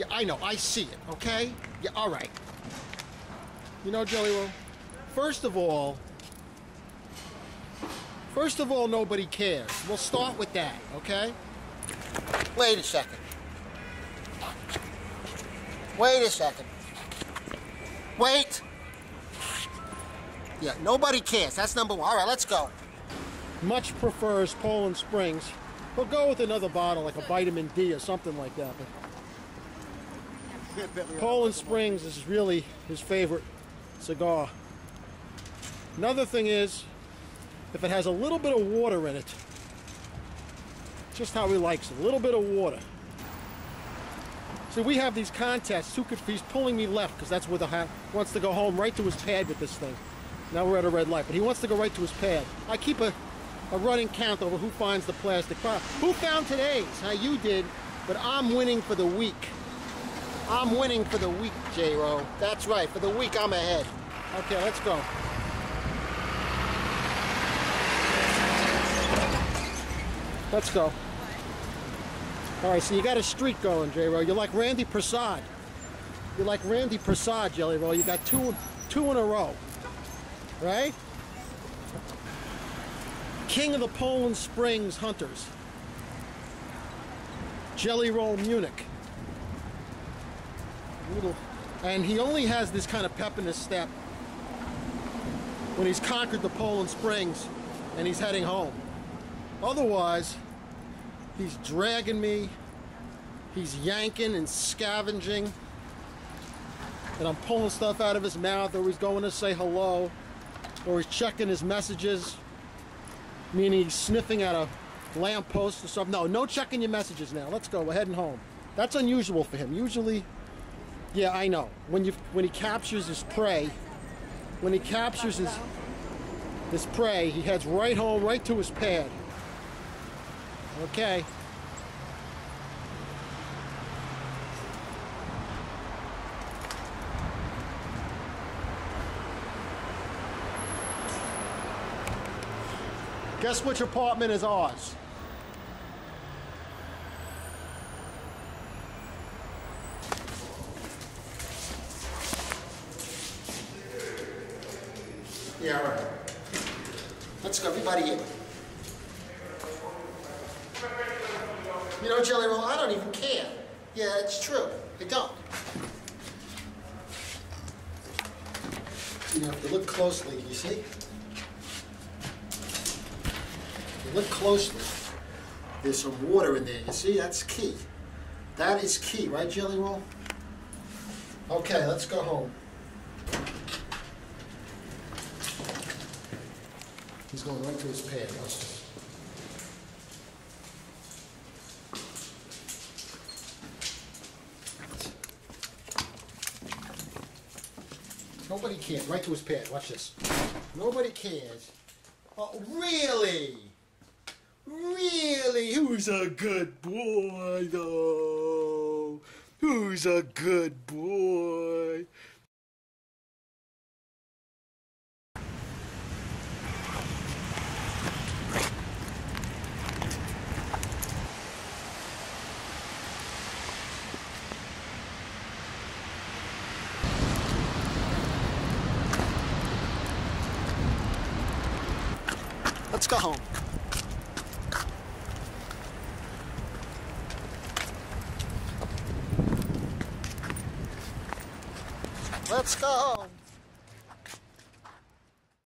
Yeah, I know. I see it. Okay. Yeah. All right. You know, Jelly Roll. First of all, first of all, nobody cares. We'll start with that. Okay. Wait a second. Wait a second. Wait. Yeah, nobody cares. That's number one. All right, let's go. Much prefers Poland Springs. We'll go with another bottle, like a vitamin D or something like that. But Poland Springs is really his favorite cigar. Another thing is, if it has a little bit of water in it, just how he likes it, a little bit of water. See, we have these contests. He's pulling me left because that's where the hat wants to go home right to his pad with this thing. Now we're at a red light, but he wants to go right to his pad. I keep a, a running count over who finds the plastic. Who found today's? How you did, but I'm winning for the week. I'm winning for the week, J-Ro. That's right, for the week I'm ahead. Okay, let's go. Let's go. All right, so you got a streak going, J-Ro. You're like Randy Prasad. You're like Randy Prasad, Jelly Roll. You got two, two in a row, right? King of the Poland Springs Hunters. Jelly Roll Munick. And he only has this kind of pep in his step when he's conquered the Poland Springs and he's heading home. Otherwise, he's dragging me, he's yanking and scavenging, and I'm pulling stuff out of his mouth, or he's going to say hello, or he's checking his messages, meaning he's sniffing at a lamppost or something. No, no checking your messages now. Let's go. We're heading home. That's unusual for him. Usually, yeah, I know. When you when he captures his prey, when he captures his his prey, he heads right home, right to his pad. Okay. Guess which apartment is ours? Yeah, right. Let's go, everybody in. You know, Jelly Roll, I don't even care. Yeah, it's true. I don't. You know, if you look closely, you see? You look closely, there's some water in there. You see? That's key. That is key, right, Jelly Roll? Okay, let's go home. He's going right to his pad. This. Nobody cares. Right to his pad. Watch this. Nobody cares. Oh, really? Really? Who's a good boy, though? Who's a good boy? Let's go home. Let's go home.